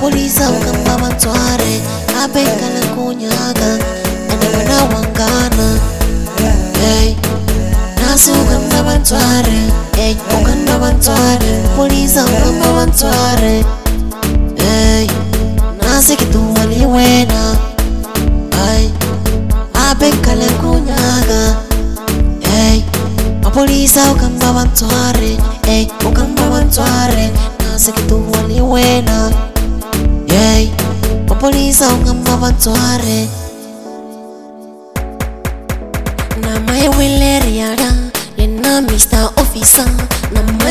Polisa ukambaba mtware abekala kunyaga anamana wangana hey. nasi ukambaba mtware hey. Naso gamba bantware mapolisa ugamba bantware abengala kunyaga anabana wangana naso ugamba bantware uganda bantware polisa ugamba bantware nasi kituwali wena abengala kunyaga mapolisa ugamba bantware ey ugamba bantware nasi kituwali wena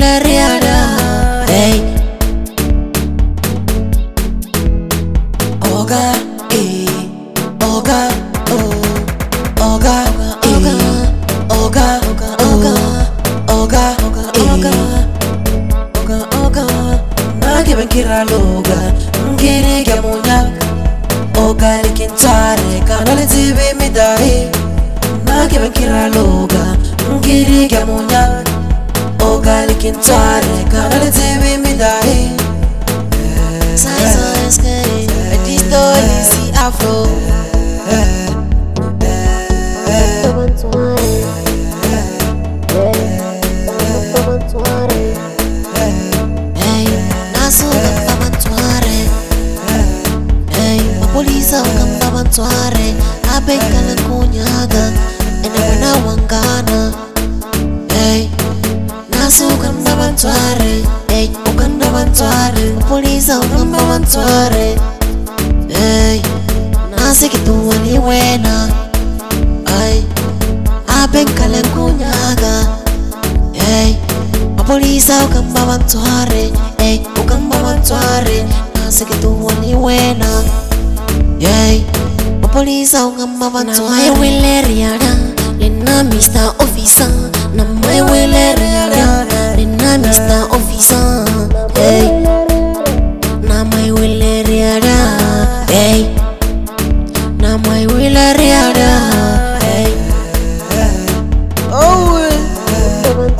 olerriara Hey Oga e Oga o Oga e Oga Oga e Oga oga Nage benkira loga Mgini ge munyak Oga likintare Kanali tibi midai Nage benkira loga Mgini ge munyak O galikin tare Kanale tebe mi dae Sai sai skare Edito lisi afro Polisa un campo avanzuare, a becca la cognata, e ne vuoi una wangare. bantsware ey uganda bantsware upolisa ugamba bantsware ey nasi kituwa ni wena ay apenkale nkunyaga ey apolisa ugamba bantsware ey ugamba bantsware nasi kituwa ni wena yey apolisa ugamba bantsware nawayewileriana linamisa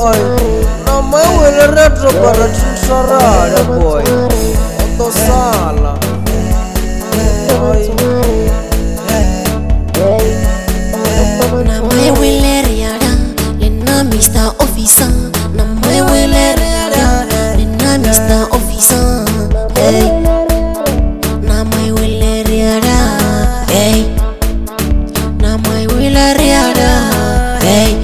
Ay, no me huele retro para boy. Ando sala. Ay. Na me huele riara, le na mista ofisa. Na me huele riara, le. Hey. Na hey. Hey.